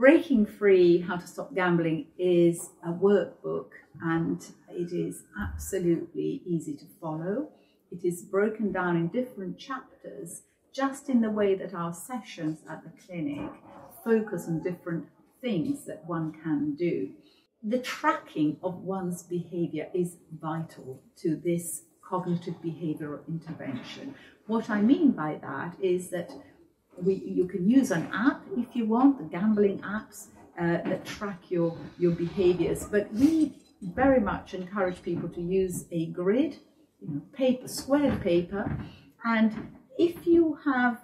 Breaking Free How to Stop Gambling is a workbook and it is absolutely easy to follow. It is broken down in different chapters just in the way that our sessions at the clinic focus on different things that one can do. The tracking of one's behavior is vital to this cognitive behavioral intervention. What I mean by that is that we, you can use an app if you want, the gambling apps uh, that track your, your behaviors, but we very much encourage people to use a grid, you know, paper, squared paper, and if you have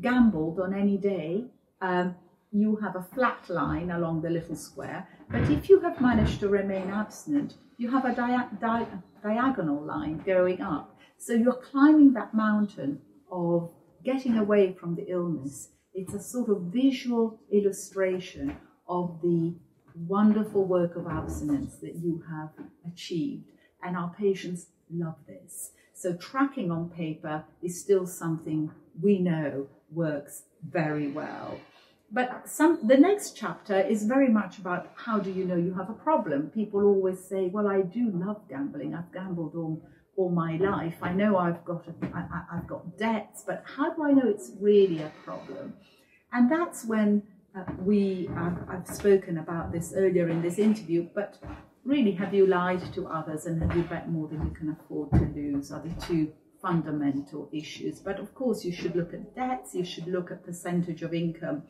gambled on any day, um, you have a flat line along the little square, but if you have managed to remain abstinent, you have a di diagonal line going up. So you're climbing that mountain of getting away from the illness. It's a sort of visual illustration of the wonderful work of abstinence that you have achieved. And our patients love this. So tracking on paper is still something we know works very well. But some, the next chapter is very much about how do you know you have a problem. People always say, well, I do love gambling. I've gambled all, all my life. I know I've got, a, I, I've got debts, but how do I know it's really a problem? And that's when uh, we, uh, I've spoken about this earlier in this interview, but really have you lied to others and have you bet more than you can afford to lose are the two fundamental issues. But of course, you should look at debts, you should look at percentage of income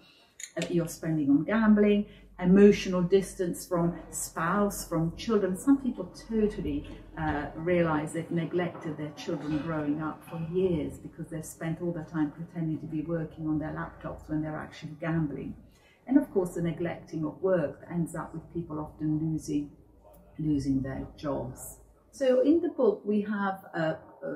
that you're spending on gambling, emotional distance from spouse, from children. Some people totally uh, realize they've neglected their children growing up for years because they've spent all their time pretending to be working on their laptops when they're actually gambling. And of course, the neglecting of work ends up with people often losing, losing their jobs. So in the book, we have uh, uh,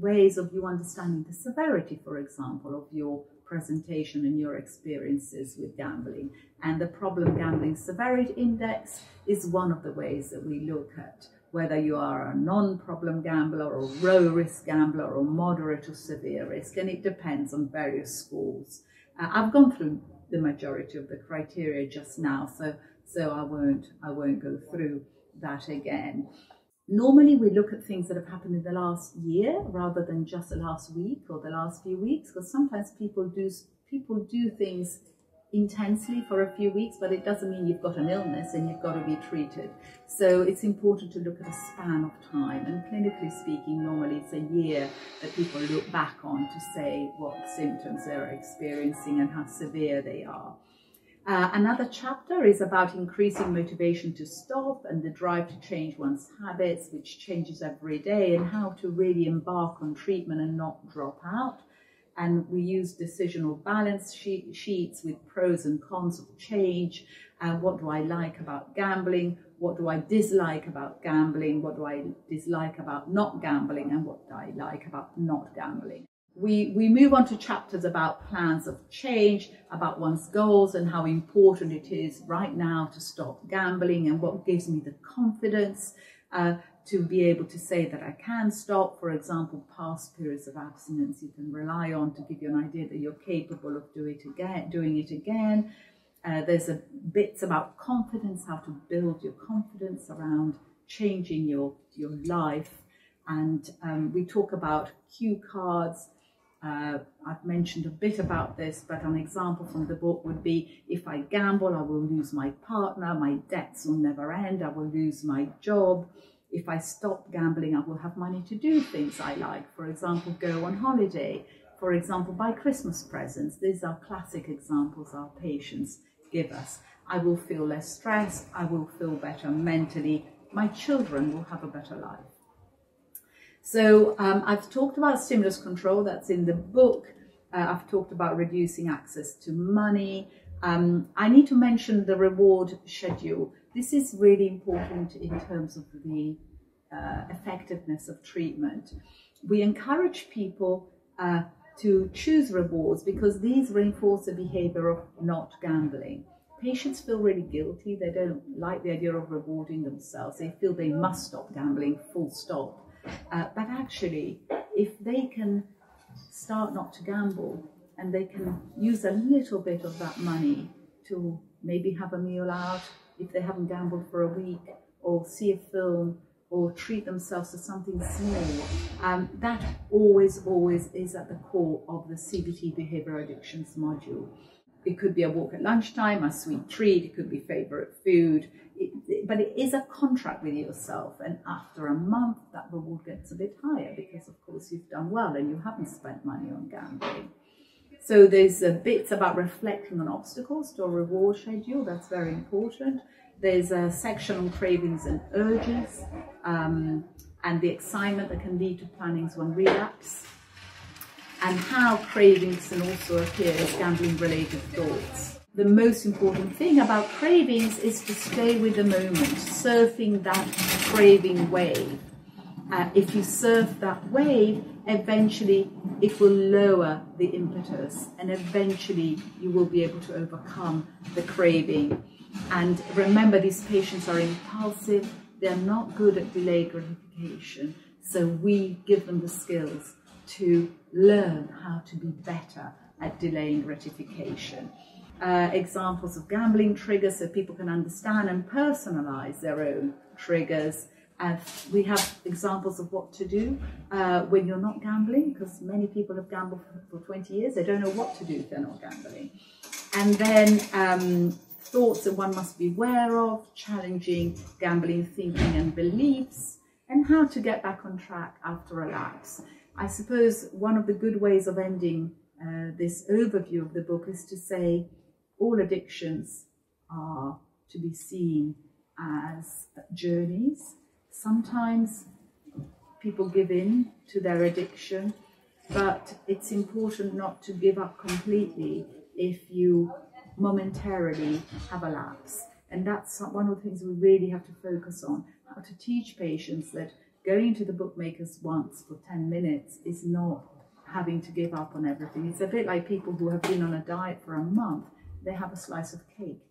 ways of you understanding the severity, for example, of your presentation and your experiences with gambling. And the problem gambling severity index is one of the ways that we look at whether you are a non-problem gambler or low risk gambler or moderate or severe risk. And it depends on various scores. Uh, I've gone through the majority of the criteria just now, so, so I, won't, I won't go through that again. Normally, we look at things that have happened in the last year rather than just the last week or the last few weeks, because sometimes people do people do things intensely for a few weeks, but it doesn't mean you've got an illness and you've got to be treated. So it's important to look at a span of time. And clinically speaking, normally it's a year that people look back on to say what symptoms they're experiencing and how severe they are. Uh, another chapter is about increasing motivation to stop and the drive to change one's habits, which changes every day, and how to really embark on treatment and not drop out. And we use decisional balance sheet, sheets with pros and cons of change. And uh, what do I like about gambling? What do I dislike about gambling? What do I dislike about not gambling? And what do I like about not gambling? We, we move on to chapters about plans of change, about one's goals and how important it is right now to stop gambling and what gives me the confidence uh, to be able to say that I can stop. For example, past periods of abstinence you can rely on to give you an idea that you're capable of do it again, doing it again. Uh, there's a bits about confidence, how to build your confidence around changing your, your life. And um, we talk about cue cards, uh, I've mentioned a bit about this, but an example from the book would be if I gamble, I will lose my partner, my debts will never end, I will lose my job. If I stop gambling, I will have money to do things I like. For example, go on holiday. For example, buy Christmas presents. These are classic examples our patients give us. I will feel less stressed. I will feel better mentally. My children will have a better life. So um, I've talked about stimulus control, that's in the book. Uh, I've talked about reducing access to money. Um, I need to mention the reward schedule. This is really important in terms of the uh, effectiveness of treatment. We encourage people uh, to choose rewards because these reinforce the behavior of not gambling. Patients feel really guilty. They don't like the idea of rewarding themselves. They feel they must stop gambling, full stop. Uh, but actually, if they can start not to gamble and they can use a little bit of that money to maybe have a meal out if they haven't gambled for a week, or see a film, or treat themselves to something small. Um, that always, always is at the core of the CBT behavior addictions module. It could be a walk at lunchtime, a sweet treat, it could be favorite food, it, but it is a contract with yourself. And after a month, that reward gets a bit higher because, of course, you've done well and you haven't spent money on gambling. So there's a bits about reflecting on obstacles to a reward schedule. That's very important. There's a section on cravings and urges um, and the excitement that can lead to plannings one relapse and how cravings can also appear as gambling related thoughts. The most important thing about cravings is to stay with the moment, surfing that craving wave. Uh, if you surf that wave, eventually it will lower the impetus and eventually you will be able to overcome the craving. And remember, these patients are impulsive, they're not good at delayed gratification. So we give them the skills to learn how to be better at delaying gratification. Uh, examples of gambling triggers so people can understand and personalize their own triggers. And we have examples of what to do uh, when you're not gambling, because many people have gambled for, for 20 years. They don't know what to do if they're not gambling. And then um, thoughts that one must be aware of, challenging gambling thinking and beliefs, and how to get back on track after a lapse. I suppose one of the good ways of ending uh, this overview of the book is to say all addictions are to be seen as journeys. Sometimes people give in to their addiction, but it's important not to give up completely if you momentarily have a lapse. And that's one of the things we really have to focus on, how to teach patients that going to the bookmakers once for 10 minutes is not having to give up on everything. It's a bit like people who have been on a diet for a month, they have a slice of cake.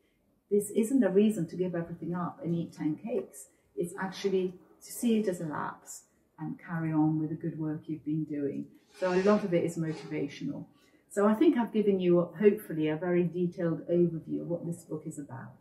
This isn't a reason to give everything up and eat 10 cakes. It's actually to see it as a lapse and carry on with the good work you've been doing. So a lot of it is motivational. So I think I've given you, hopefully, a very detailed overview of what this book is about.